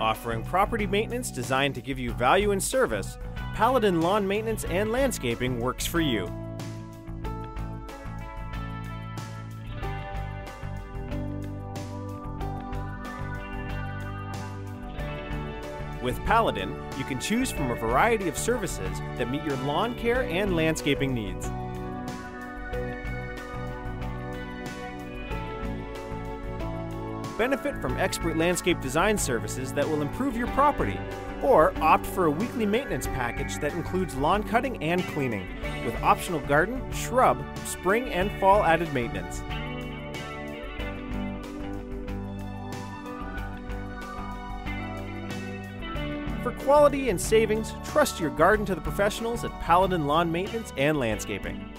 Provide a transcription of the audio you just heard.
Offering property maintenance designed to give you value and service, Paladin Lawn Maintenance and Landscaping works for you. With Paladin, you can choose from a variety of services that meet your lawn care and landscaping needs. Benefit from expert landscape design services that will improve your property, or opt for a weekly maintenance package that includes lawn cutting and cleaning, with optional garden, shrub, spring, and fall added maintenance. For quality and savings, trust your garden to the professionals at Paladin Lawn Maintenance and Landscaping.